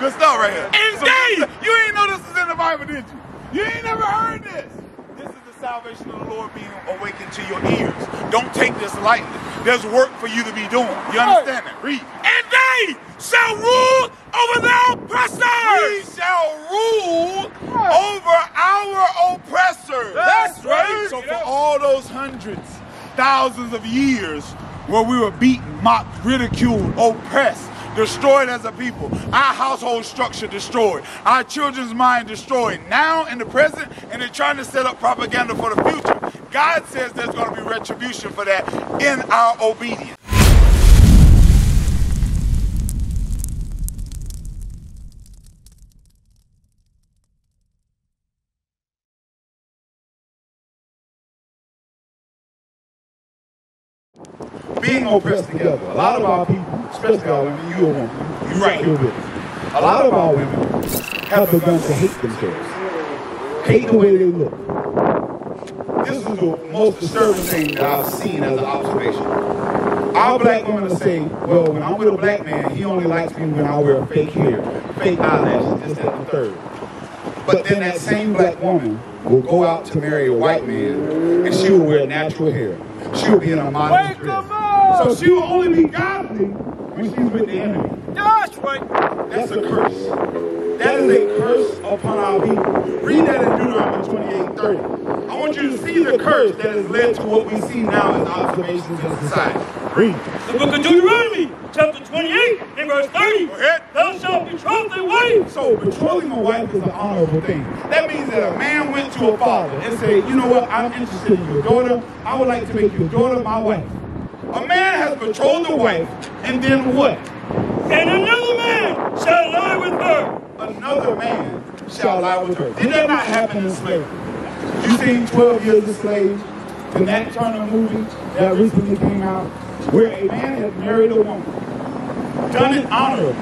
good stuff right here. Indeed. So, you ain't know this was in the Bible, did you? You ain't never heard this. This is the salvation of the Lord being awakened to your ears. Don't take this lightly. There's work for you to be doing. You understand that? Read. And they shall rule over the oppressors. We shall rule over our oppressors. That's right. So for all those hundreds, thousands of years where we were beaten, mocked, ridiculed, oppressed, destroyed as a people, our household structure destroyed, our children's mind destroyed, now in the present, and they're trying to set up propaganda for the future. God says there's going to be retribution for that in our obedience. being oppressed together. A lot of our people, especially our women, you a woman, you right with us. A lot of our women have begun to hate themselves, hate the way they look. This is the most disturbing thing that I've seen as an observation. Our black women will say, well, when I'm with a black man, he only likes me when I wear fake hair, fake eyelashes, this, that, and the third. But then that same black woman will go out to marry a white man, and she will wear natural hair. She will be in a modest dress. So she will only be godly when she's with the enemy. That's right. That's a curse. That is a curse upon our people. Read that in Deuteronomy 28 30. I want you to see the curse that has led to what we see now as observations in society. Read. The book of Deuteronomy, chapter 28, and verse 30. Thou shalt betroth thy wife. So betrothing a wife is an honorable thing. That means that a man went to a father and said, you know what, I'm interested in your daughter. I would like to make your daughter my wife. A man has betrothed a wife, and then what? And another man shall lie with her. Another man shall lie with her. Did that not happen in slavery? You seen 12 Years a Slave, the Nat Turner movie that recently came out, where a man has married a woman, done it honorably,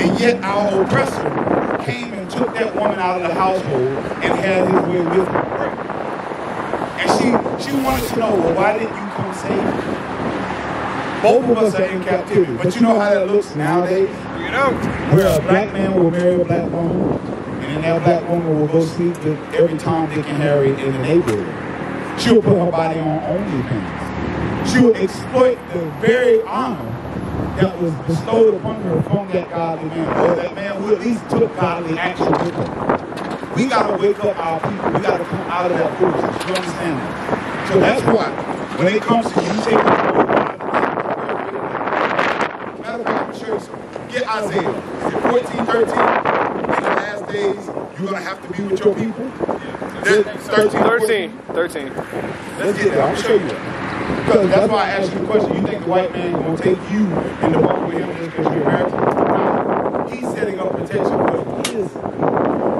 and yet our oppressor came and took that woman out of the household and had his way with her. And she, she wanted to know, well, why didn't you come save me? Both of us are in captivity, but you know how that looks nowadays? You know. where a black man will marry a black woman, and then that black woman will go sleep with every Tom, Dick, and Harry in the neighborhood. She will put her body on OnlyFans. She will exploit the very honor that was bestowed upon her from that godly man, or that man who at least took godly action with her. We gotta wake up our people. We gotta come out of that foolishness. You understand that? So that's why when it comes to you taking Matter of fact, I'm sure you something. Get Isaiah. Is it 14, 13? In the last days, you're going to have to be with your people. Then 13, 13. 13. Let's get there. I'll show you that. Because that's why I asked you the question. You think the white man is going to take you in the boat with him because you're American? He's setting up protection for.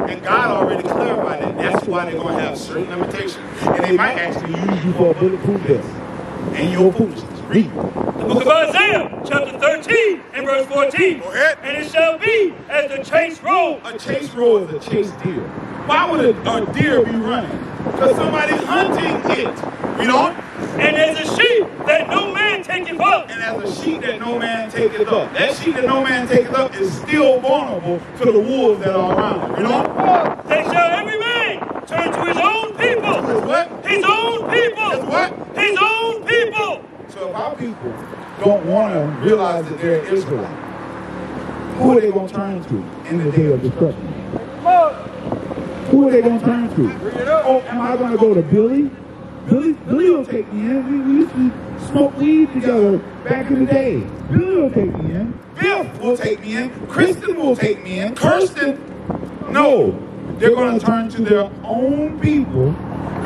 And God already clarified that. That's why they're going to have certain limitations. And they might actually use you for a bulletproof vest. And your foolishness. Read. The book of Isaiah, chapter 13, and verse 14. Go ahead. And it shall be as the chase roll. A chase roll is a chase deer. Why would a, a deer be running? Because somebody's hunting it. You know? And as a sheep that no man taketh up. And as a sheep that no man taketh up. That sheep that no man taketh up is still vulnerable to the wolves that are around. You know? Then shall every man turn to his own people. His what? His own people. His what? His own people. So if our people don't want to realize that they're Israelites, who are they going to turn to in the day of destruction? Who are they going to turn to? Oh, am I going to go to Billy? Billy, Billy will take me in. We, we used to smoke weed together back in the day. Billy will take me in. Biff will take me in. Kristen will take me in. Kirsten. No. They're going to turn to their own people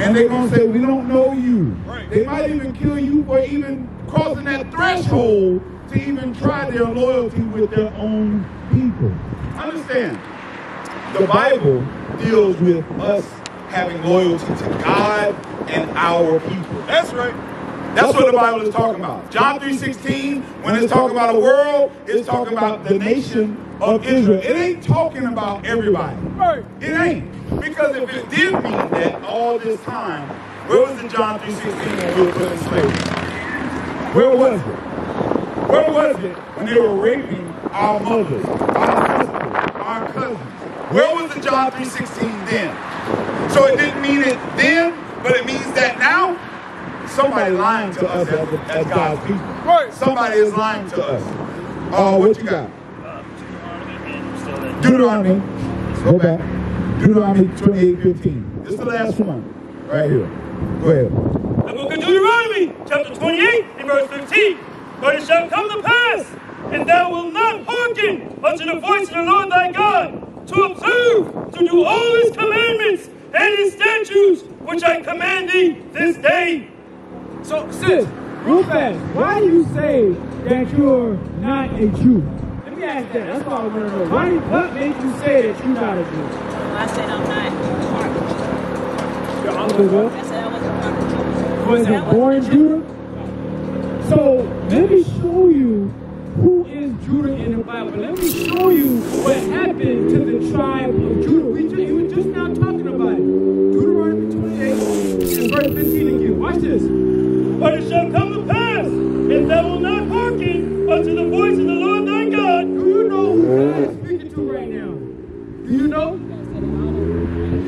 and they're going to say, we don't know you. They might even kill you for even crossing that threshold to even try their loyalty with their own people. Understand, the Bible deals with us having loyalty to God and our people. That's right. That's what the Bible is talking about. John 3.16, when it's talking about a world, it's talking about the nation of Israel. It ain't talking about everybody. Right. It ain't. Because if it did mean that all this time, where was the John 3.16 when we were put in slavery? Where was it? Where was it when they were raping our mothers, our sisters, to John 3.16 then. So it didn't mean it then, but it means that now somebody lying to us as, as God's people. Right. Somebody is lying to us. Oh, uh, what you got? Deuteronomy. Go back. Deuteronomy 28, 15. This is the last one. Right here. Go ahead. The book of Deuteronomy, chapter 28, and verse 15. But it shall come to pass, and thou wilt not hearken unto the voice of the Lord thy God, to observe, to do all his commandments and his statutes, which I command thee this day. So, sis, real fast, why do you say that you're not a Jew? Let me ask that. That's all I want to know. Why, what made you say that you're not a Jew? I said I'm not. Your uncle what? I said I wasn't born Was it born Judah? So, let me show you who is Judah in the Bible. Let me show you what happened to the tribe of Judah. We just, you were just now talking about it. Deuteronomy 28 and verse 15 again. Watch this. But it shall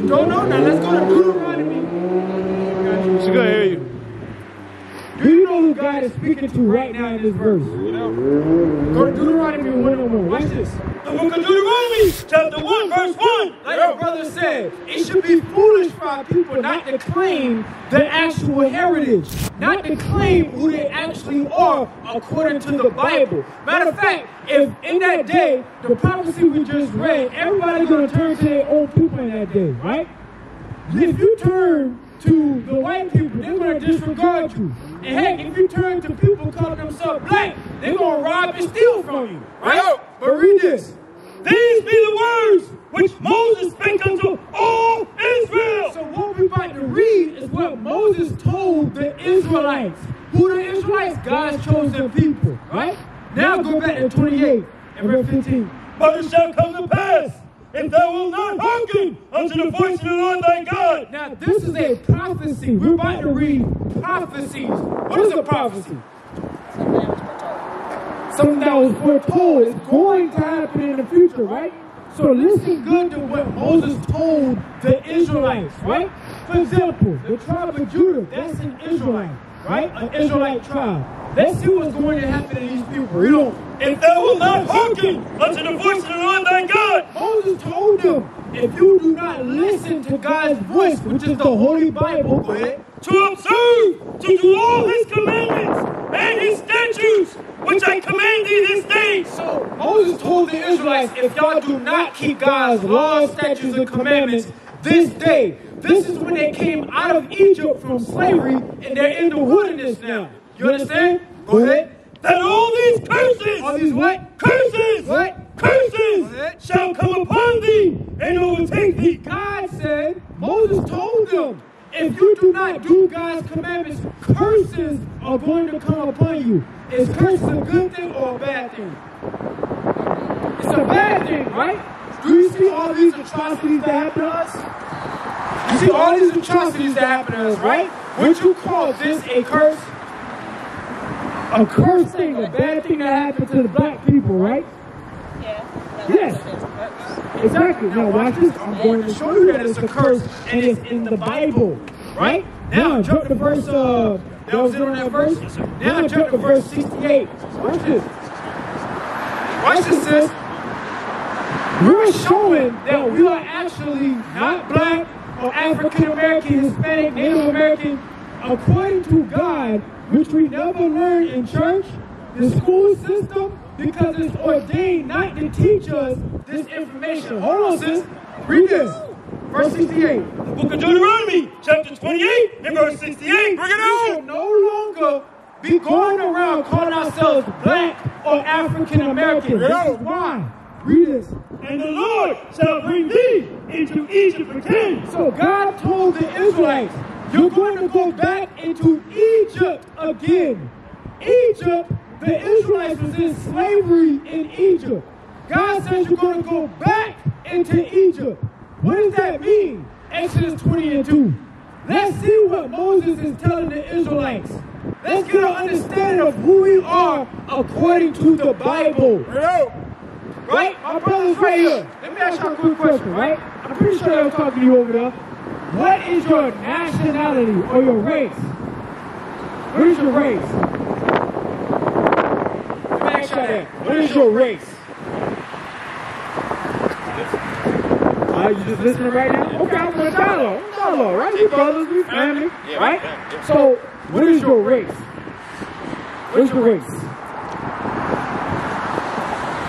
don't know? Now let's go to Deuteronomy. She gonna hear you. Do you know who God is speaking to right now in this verse? Go to Deuteronomy 101. Watch this. The book of Deuteronomy, chapter 1, verse 1. Like your brother said, it should be foolish for our people not to claim their actual heritage, not to claim who they actually are according to the Bible. Matter of fact, if in that day, the prophecy we just read, everybody's going to turn to their own people in that day, right? If you turn to the white people, they're going to disregard you. And heck, if you turn to people calling themselves black, they're going to rob and steal from you, right? But read this. These be the words which Moses spake unto all Israel. So what we're about to read is what Moses told the Israelites. Who the Israelites? God's chosen people, right? Now go back to 28 and verse 15. But it shall come to pass, if thou wilt not hearken unto the voice of the Lord thy God. Now this is a prophecy. We're about to read prophecies. What is a prophecy? Something that was foretold. It's going to happen in the future, right? So listen good to what Moses told the Israelites, right? For example, the tribe of Judah, that's an Israelite, right? An Israelite tribe. Let's see what's going to happen to these people. Read on. If thou wilt not hearken unto the voice of the Lord thy God. Moses told them, if you do not listen to God's voice, which is the Holy Bible, go ahead, to observe, to do all his commandments and his statutes, which I command thee this day. So Moses told the Israelites, if y'all do not keep God's laws, statutes, and commandments this day, this is when they came out of Egypt from slavery and they're in the wilderness now. You understand? Go ahead. That all these curses, All these what? curses, What? Curses shall come upon thee and overtake thee. God said, Moses told them, if you do not do God's commandments, curses are going to come upon you. Is curse a good thing or a bad thing? It's a bad thing, right? Do you see all these atrocities that happen to us? You see all these atrocities that happen to us, right? Would you call this a curse? A curse thing, a bad thing that happened to the black people, right? Yeah. Yes. Exactly. Now watch this. I'm going to show you that it's a curse and it's in the Bible. Right? Now jump to verse uh that was it on that verse? Now jump to verse 68. Watch this. Watch this, sis. We're showing that we are actually not black or African American, Hispanic, Native American, according to God, which we never learned in church, the school system, because it's ordained not to teach us this information. Hold on, sis. Read this. Verse 68. The book of Deuteronomy, chapter 28 and verse 68. Bring it should no longer be going around calling ourselves black or African American. This is why. Read this. And the Lord shall bring thee into Egypt again. So God told the Israelites, you're going to go back into Egypt again. Egypt, the Israelites was in slavery in Egypt. God says you're going to go back into Egypt. What does that mean? Exodus 20 and 2. Let's see what Moses is telling the Israelites. Let's get an understanding of who we are according to the Bible. right? My brother's right here. Let me ask you a quick question, right? I'm pretty sure they're talking to you over there. What is your nationality or your race? What is your race? Me ask. What is your race? Are you just listening right now? Okay, I'm gonna dialogue. I'm dialogue, right? We brothers, we family, right? So, what is your race? What is your race?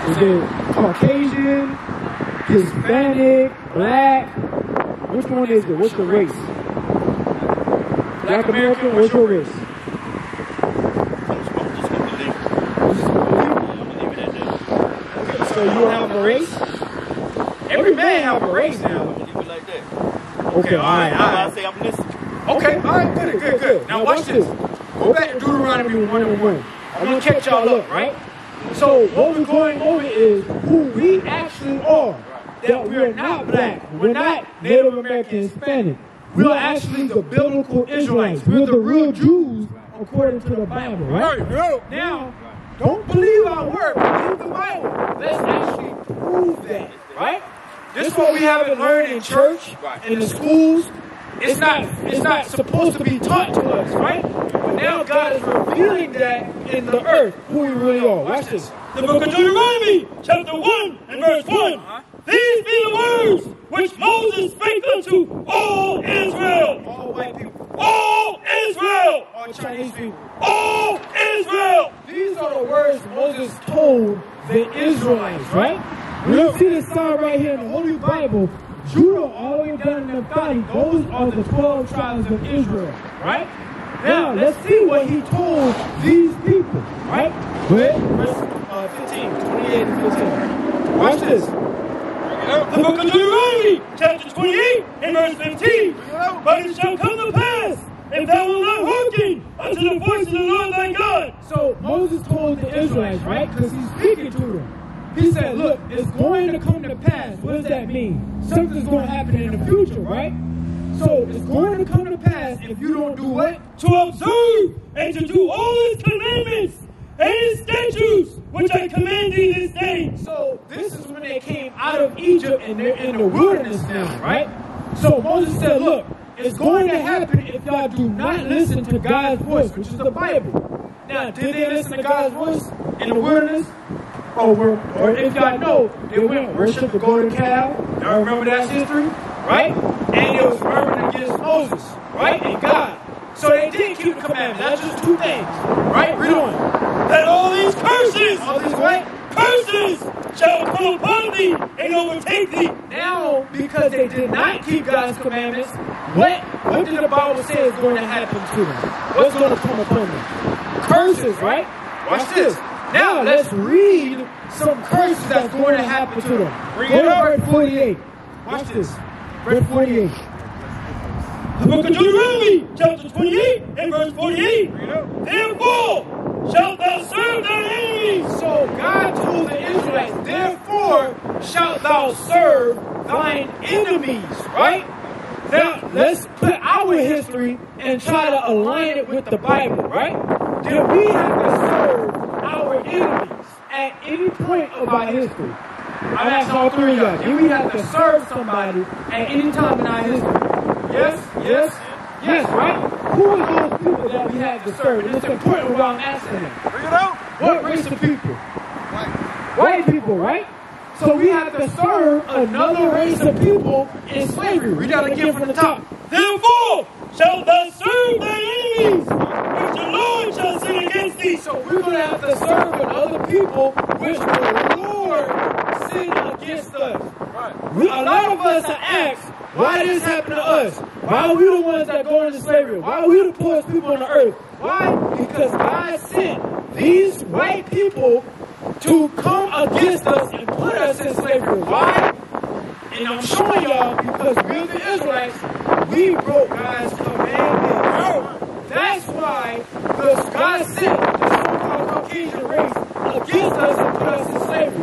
Is it Caucasian, Hispanic, black? Which one is it? What's the race? Black American, what's your race? So you have a race? Every man have a race now. Like that. Okay, all right, all right. say I'm listening. Okay, all right, good, good, good. Now watch this. Go back to Deuteronomy 1 and 1. I'm going to catch y'all up, right? So what we're going over is who we actually are. That we're not black. We're not Native American Hispanic. We're actually the biblical Israelites. We're the real Jews according to the Bible, right? Now, don't believe our word, believe the Bible. Let's actually prove that, right? This is what we haven't learned in church, in the schools. It's not, it's not supposed to be taught to us, right? But now God is revealing that in the earth, who we really are. Watch this. The book of Deuteronomy, chapter 1 and verse 1. These be the words which Moses spake unto all Israel. All white people, All Israel. all Chinese people. All Israel. These are the words Moses told the Israelites, right? When you see this sign right here in the Holy Bible, Judah all the way down in the valley, those are the 12 tribes of Israel, right? Now, let's see what he told these people, right? With verse uh, 15, 28 and 15. Watch this. The book of Deuteronomy, chapter 28 and verse 15. But it shall come to pass, if thou wilt not hearken unto the voice of the Lord thy God, So Moses told the Israelites, right? Because he's speaking to them. He said, look, it's going to come to pass. What does that mean? Something's going to happen in the future, right? So it's going to come to pass if you don't do what? to observe and to do all his commandments and his statutes, which I command thee this day. So this is when they came out of Egypt and they're in the wilderness now, right? So Moses said, look, it's going to happen if y'all do not listen to God's voice, which is the Bible. Now, did they listen to God's voice in the wilderness? Or, or if y'all know, they went and worship the golden calf. Y'all remember that history? Right? And it was murmuring against Moses, right? And God. So they did keep the commandments. That's just two things. Right? Read on. That all these curses, All these what? curses shall come upon thee and overtake thee. Now, because they did not keep God's commandments, what what did the Bible say is going to happen to them? What's going to come upon them? Curses, right? Watch this. Now let's read some curses that's going to happen to them. Bring Go it to up. verse 48. Watch this. Verse 48. The book of Deuteronomy, chapter 28 and verse 48. Therefore shalt thou serve thine enemies. So God told the Israelites, therefore shalt thou serve thine enemies, right? Now, let's put our history and try to align it with the Bible, right? Did we have to serve our enemies at any point of our history? I'm asking all three of y'all. Did we have to serve somebody at any time in our history? Yes, yes, yes, right? Who are those people that we had to serve? And it's important what I'm asking them. Bring it out. What race of people? White people, right? So we have to serve another race of people in slavery. Read that again from the top. Therefore shall thou serve thine enemies, which the Lord shall send against thee. So we're going to have to serve another people which the Lord send against us. We, a lot of us are asked, why this happened to us? Why are we the ones that go into slavery? Why are we the poorest people on the earth? Why? Because God sent these white people to come against us and put us in slavery. Why? And I'm showing y'all because we're the Israelites, we broke God's commandments. That's why the God sent the so-called Caucasian race against us and put us in slavery.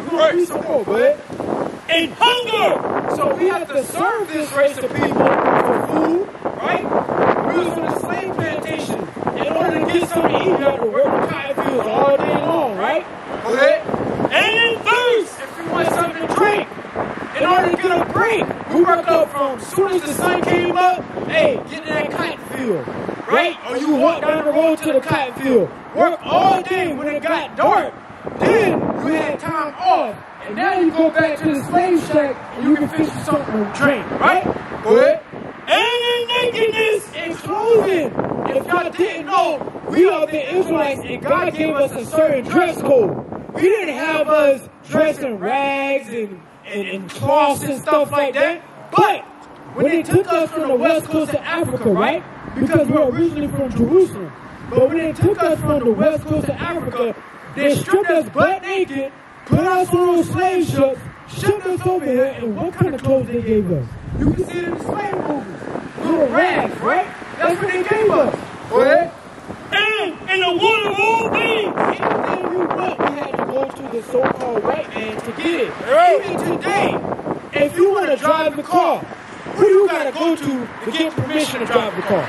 We're. And hunger So we have to serve this race of people for food, right? We was on a slave plantation. In order to get something to eat, you have to work the cotton fields all day long, right? Okay? And in thirst. If you want something to drink. In order to get a break, we work up from as soon as the sun came up, hey, get in that cotton field, right? Or you walk down the road to the cotton field. Work all day when it got dark. Then you had time off. And now you go back to the slave shack and you can fix you something to drink, right? Go ahead. And in nakedness and clothing. If y'all didn't know, we are the Israelites and God gave us a certain dress code. He didn't have us dressed in rags and, and, and cloths and stuff like that. But when they took us from the west coast of Africa, right? Because we're originally from Jerusalem. But when they took us from the west coast of Africa, they stripped us butt naked, put us on those slave ships, shipped us over here, and what kind of clothes they gave us? You can see it in the slave movies. Little rags, right? That's what they gave us. Go ahead. And the one of all things, Anything we want, we had to go to the so-called white man to get it. Even today, if you want to drive the car, who do you gotta go to to get permission to drive the car?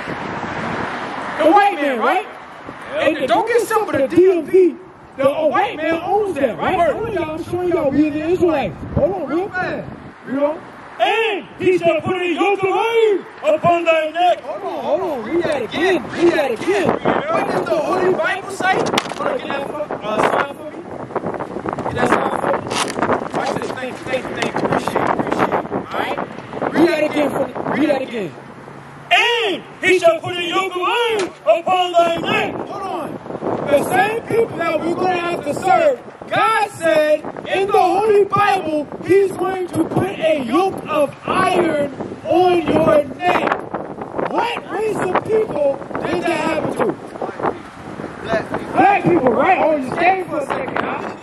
The white man, right? And don't get some of the DMV. The a white man owns that, right? Hold on, y'all. I'm showing y'all we the Israelites. Hold on, real fast. You know? And he shall put a yoke of iron upon thy neck. Hold on, hold on. Read that again. Read that again. What does the Holy Bible say? Hold on, get that for, uh, sign for me. Get that sign for me. Watch this. Thank you, thank you, thank you. Appreciate it, appreciate it. All right? Read that again for. Read that again. And he shall put a yoke of iron upon thy neck. Hold on. The same people that we're going to have to serve, God said in the Bible, He's going to put a yoke of iron on your neck. What race of people did that happen to? Black people, right? Oh, you stay for a second, huh?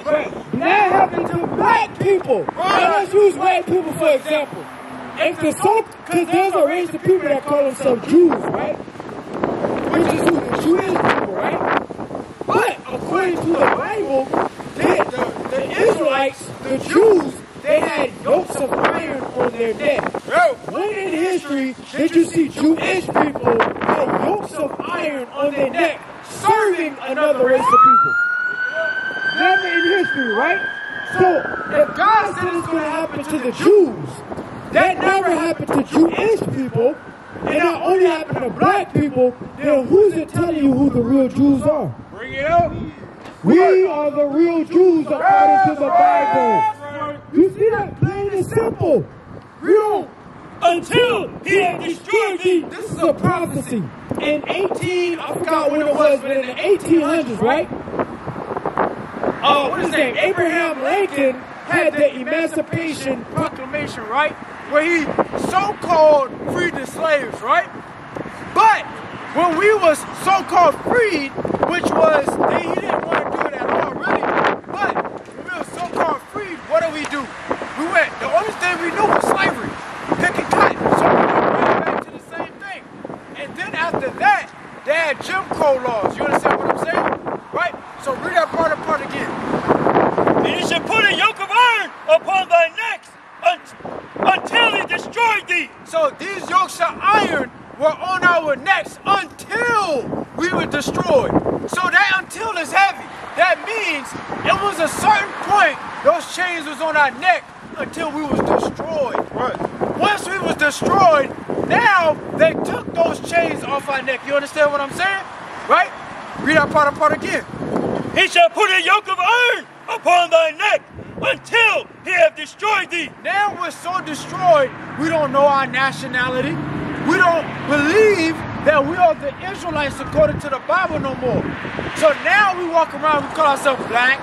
That happened to black people. Now let's use white people for example. If the so, because there's a race of people that call themselves Jews, right? Which is who the Jewish people, right? But according to the Bible, they, the, the Israelites, the Jews, they had yokes of iron on their neck. When in history did you see Jewish people have yokes of iron on their neck serving another race of people? Never in history, right? So if God said it's going to happen to the Jews, that never happened to Jewish people, and not only happened to black people, then who's it telling you who the real Jews are? Bring it up. We are the real Jews according to the Bible. You see that? Plain and simple. We don't. Until he had destroyed thee. This is a prophecy. In 18, I forgot when it was, but in the 1800s, right? Uh, what is name? Abraham Lincoln had the Emancipation Proclamation, right? Where he so-called freed the slaves, right? But when we was so-called freed, which was they, he didn't want to do it at all, really. But we were so-called freed, what did we do? We went. The only thing we knew was slavery, picking cotton. So we went back to the same thing. And then after that, they had Jim Crow laws. You understand what I'm saying? Right? So read that part apart again. And he shall put a yoke of iron upon thy necks un- until he destroyed thee. So these yokes of iron were on our necks until we were destroyed. So that until is heavy. That means it was a certain point those chains was on our neck until we was destroyed. Right. Once we was destroyed, now they took those chains off our neck. You understand what I'm saying? Right? Read that part apart again. He shall put a yoke of iron upon thy neck until he have destroyed thee. Now we're so destroyed, we don't know our nationality. We don't believe that we are the Israelites according to the Bible no more. So now we walk around, we call ourselves black,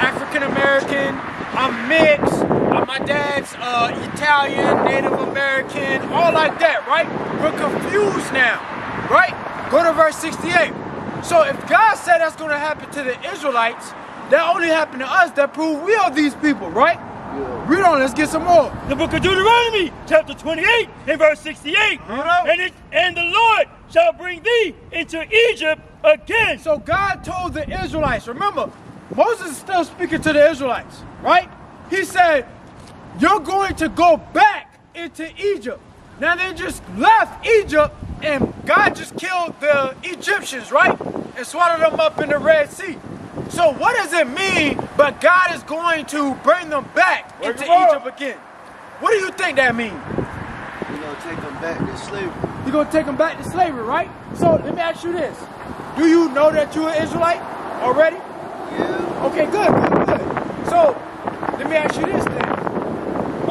African American, I'm mixed, uh, my dad's uh, Italian, Native American, all like that, right? We're confused now, right? Go to verse 68. So if God said that's going to happen to the Israelites, that only happened to us, that prove we are these people, right? Read on, let's get some more. The book of Deuteronomy, chapter 28, and verse 68. up. And, it, and the Lord shall bring thee into Egypt again. So God told the Israelites, remember, Moses is still speaking to the Israelites, right? He said, You're going to go back into Egypt. Now they just left Egypt and God just killed the Egyptians, right? And swallowed them up in the Red Sea. So what does it mean? But God is going to bring them back Bring into them. Egypt again. What do you think that means? We're gonna take them back to slavery. You're gonna take them back to slavery, right? So let me ask you this: Do you know that you're an Israelite already? Yeah. Okay, good, good, good. So let me ask you this then: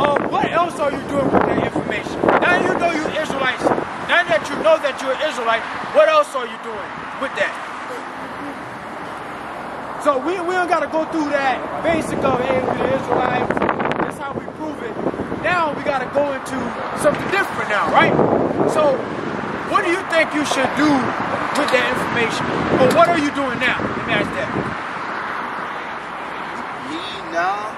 um, What else are you doing with that information? Now you know you're Israelites. Now that you know that you're an Israelite, what else are you doing with that? So we, we don't gotta go through that basic of hey, we the Israelites. That's how we prove it. Now we gotta go into something different now, right? So what do you think you should do with that information? Or what are you doing now? Let me ask that. Me now,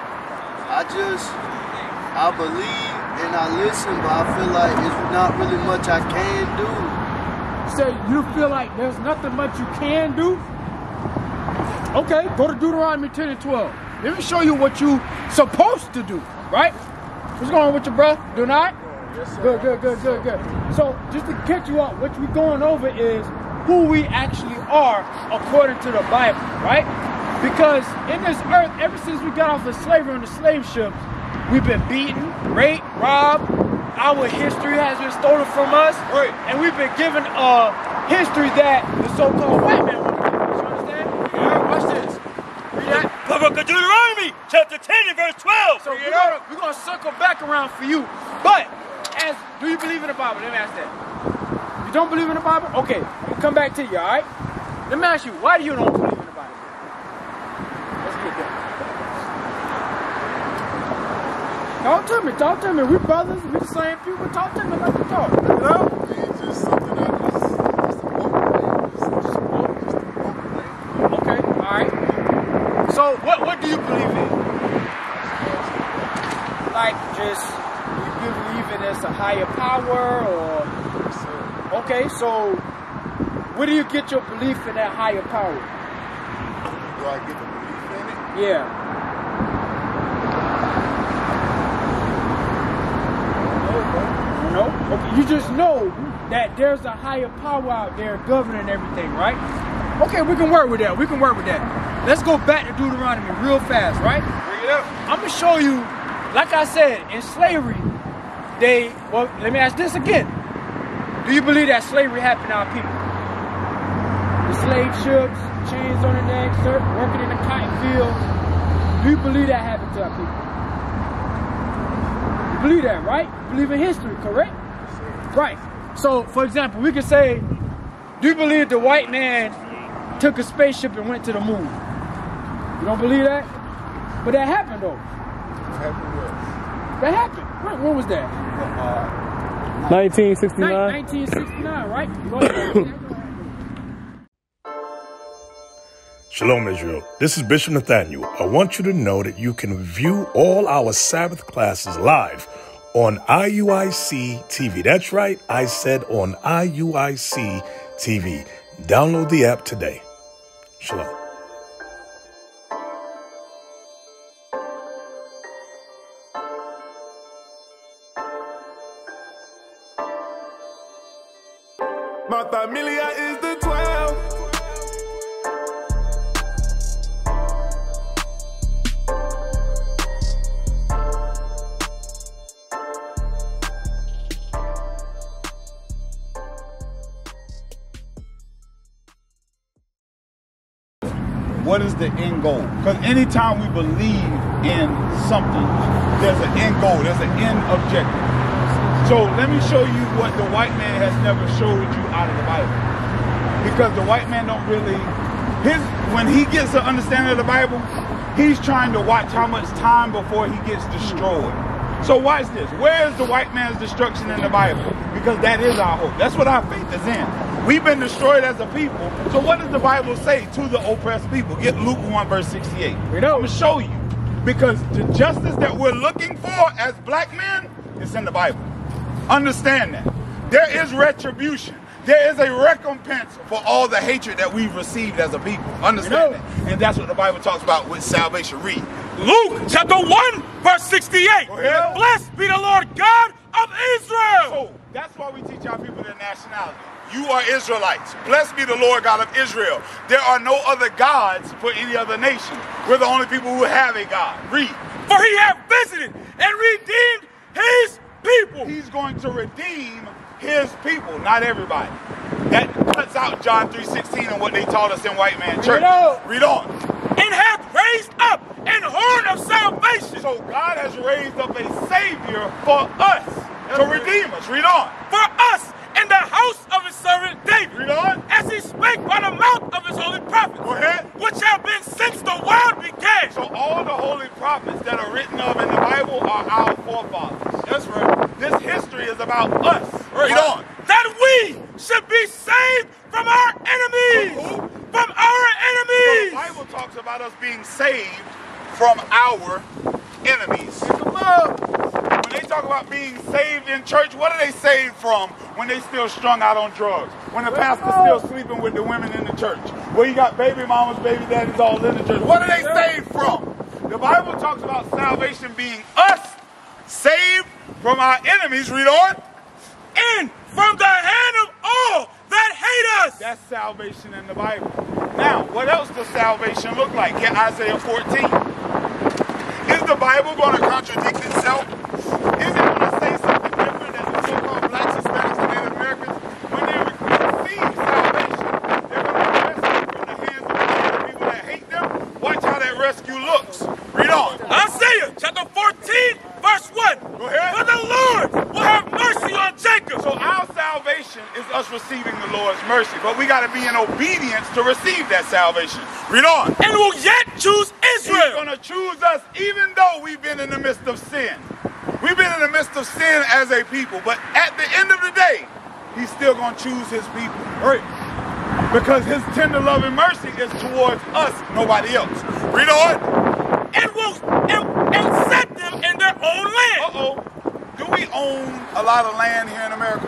I just I believe and I listen, but I feel like it's not really much I can do. So you feel like there's nothing much you can do? Okay, go to Deuteronomy 10 and 12. Let me show you what you supposed to do, right? What's going on with you, bro? Do not? Oh, yes, Good, good, good, good, good. So just to catch you up, what we're going over is who we actually are according to the Bible, right? Because in this earth, ever since we got off of slavery on the slave ships, we've been beaten, raped, robbed. Our history has been stolen from us, Right. and we've been given a history that the so-called white man wants to give us. You understand? Yeah. Watch this. Read that. The book of Deuteronomy, chapter 10 and verse 12. So we're gonna, we're gonna circle back around for you. But as do you believe in the Bible? Let me ask that. You don't believe in the Bible? Okay, I'm gonna come back to you, alright? Let me ask you, why do you don't believe in the Bible? Let's get there. Talk to me, talk to me. We brothers, we the same people. Talk to me like we talk. You know? It's just something I just, just a book, just, just a book, just a book, man. Okay, alright. So what what do you believe in? Like just you believe in there's a higher power or Okay, so where do you get your belief in that higher power? Do I get the belief in it? Yeah. No? Okay, you just know that there's a higher power out there governing everything, right? Okay, we can work with that. We can work with that. Let's go back to Deuteronomy real fast, right? Bring it up. I'm gonna show you, like I said, in slavery, they well, let me ask this again. Do you believe that slavery happened to our people? The slave ships, chains on their necks, working in the cotton fields. Do you believe that happened to our people? You believe that, right? You believe in history, correct? Right. So, for example, we could say, do you believe the white man took a spaceship and went to the moon? You don't believe that? But that happened though. That happened. When, when was that? 1969. 1969, right? Shalom, Israel. This is Bishop Nathaniel. I want you to know that you can view all our Sabbath classes live on IUIC TV. That's right, I said on IUIC TV. Download the app today. Shalom. My familia is the 12. What is the end goal? Because anytime we believe in something, there's an end goal, there's an end objective. So let me show you what the white man has never showed you out of the Bible. Because the white man don't really his when he gets an understanding of the Bible, he's trying to watch how much time before he gets destroyed. So watch this. Where is the white man's destruction in the Bible? Because that is our hope. That's what our faith is in. We've been destroyed as a people. So what does the Bible say to the oppressed people? Get Luke 1 verse 68. I'm going to show you. Because the justice that we're looking for as black men is in the Bible. Understand that. There is retribution. There is a recompense for all the hatred that we've received as a people. Understand that. And that's what the Bible talks about with salvation. Read. Luke chapter 1, verse 68. Go. Blessed be the Lord God of Israel. So, That's why we teach our people their nationality. You are Israelites. Blessed be the Lord God of Israel. There are no other gods for any other nation. We're the only people who have a God. Read. For he hath visited and redeemed his people. He's going to redeem his people, not everybody. That cuts out John 3.16 and what they taught us in White Man Church. on. Read on. and hath raised up an horn of salvation So God has raised up a Savior for us to redeem us. Read on. for us in the house of his servant David. Read on. As he spake by the mouth of his holy prophets, Go ahead. which have been since the world began. So all the holy prophets that are written of in the Bible are our forefathers. That's right. This history is about us. Read on. That we should be saved from our enemies. From? From our So the. Bible talks about us being saved from our enemies. When they talk about being saved in church, what are they saved from when they still strung out on drugs? When the pastor's still sleeping with the women in the church? Where you got baby mamas, baby daddies all in the church. What are they saved from? The Bible talks about salvation being us saved from our enemies. Read on. And from the hand of all that hate us. That's salvation in the Bible. Now, what else does salvation look like? Get Isaiah 14. Is the Bible going to contradict itself? Is it going to say something different than the so-called blacks, Hispanics, and Native Americans? When they receive salvation, they're going to be rescued from the hands of the people that hate them. Watch how that rescue looks. Read on. Isaiah chapter 14, verse 1. Go ahead. For the Lord will have mercy on Jacob. So our salvation is us receiving the Lord's mercy, but we got to be in obedience to receive that salvation. Read on. and will yet choose Israel. He's going to choose us even though we've been in the midst of sin. We've been in the midst of sin as a people, but at the end of the day, he's still going to choose his people. Right? Because his tender love and mercy is towards us, nobody else. Read on. and will and, and set them in their own land. Uh-oh. Do we own a lot of land here in America?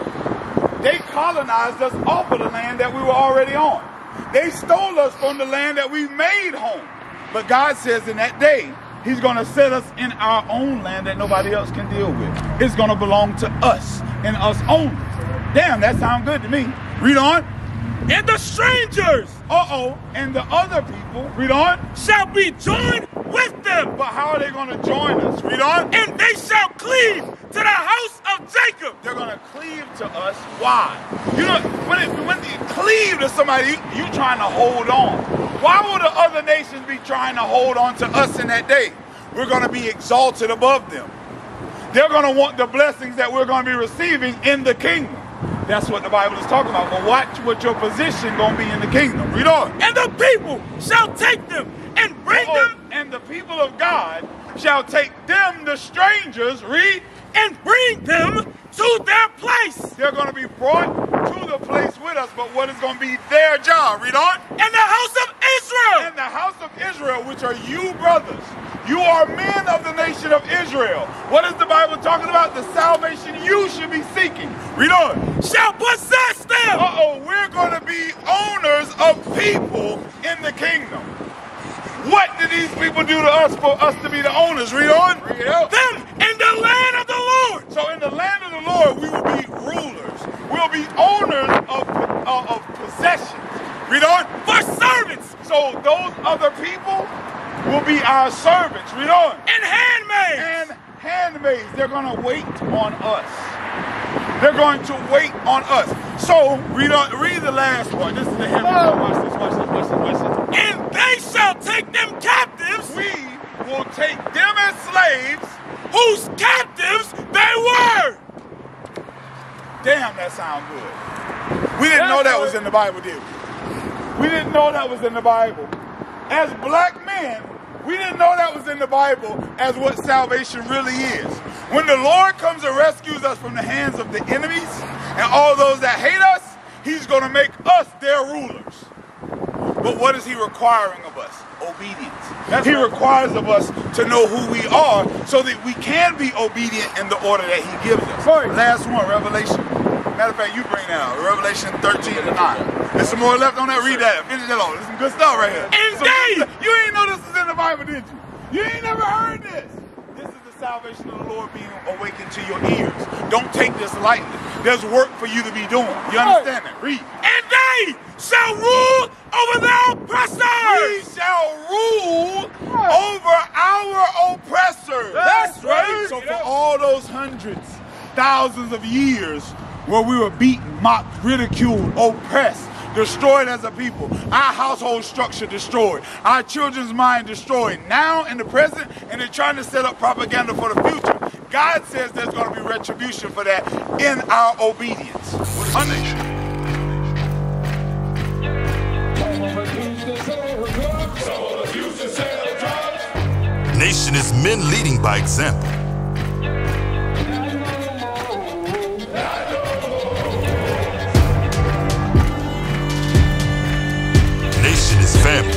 They colonized us off of the land that we were already on. They stole us from the land that we made home. But God says in that day, He's going to set us in our own land that nobody else can deal with. It's going to belong to us and us only. Damn, that sounds good to me. Read on. And the strangers Uh-oh. And the other people, read on. shall be joined with them, But how are they going to join us? Read on. and they shall cleave to the house of Jacob. they're gonna cleave to us. Why? You know, when it, when you cleave to somebody, you, you trying to hold on. Why will the other nations be trying to hold on to us in that day? We're gonna be exalted above them. They're gonna want the blessings that we're gonna be receiving in the kingdom. That's what the Bible is talking about. But watch what your position gonna be in the kingdom. Read on. And the people shall take them and bring Oh, them and the people of God shall take them, the strangers, read, and bring them to their place. they're going to be brought to the place with us, but what is going to be their job? Read on. In the house of Israel. In the house of Israel, which are you brothers, you are men of the nation of Israel. What is the Bible talking about? The salvation you should be seeking. Read on. shall possess them. Uh oh, we're going to be owners of people in the kingdom. What did these people do to us for us to be the owners? Read on. Read out. Them in the land of the Lord. So in the land of the Lord, we will be rulers. We'll be owners of, uh, of possessions. Read on. For servants So those other people will be our servants. Read on. and handmaids. And handmaids, they're going to wait on us. They're going to wait on us. So read on. Read the last one. This is the hymn. Oh. Watch this. Watch this. Watch this. Watch this. And they shall take them captives, We will take them as slaves. whose captives they were. Damn, that sounds good. We didn't know that was in the Bible, did we? We didn't know that was in the Bible. As black men, we didn't know that was in the Bible as what salvation really is. When the Lord comes and rescues us from the hands of the enemies and all those that hate us, He's going to make us their rulers. But what is he requiring of us? Obedience. he requires of us to know who we are so that we can be obedient in the order that he gives us. Last one, Revelation. Matter of fact, you bring that out. Revelation 13 and 9. There's some more left on that. Read that. Finish that off. There's some good stuff right here. And Some good they- stuff. You ain't know this was in the Bible, did you? You ain't never heard this. This is the salvation of the Lord being awakened to your ears. Don't take this lightly. there's work for you to be doing. You understand that? Read. And they shall rule over their oppressors. We shall rule over our oppressors. That's right. So for all those hundreds, thousands of years where we were beaten, mocked, ridiculed, oppressed, destroyed as a people, our household structure destroyed, our children's mind destroyed, now in the present, and they're trying to set up propaganda for the future. God says there's going to be retribution for that in our obedience. Nation is men leading by example. Nation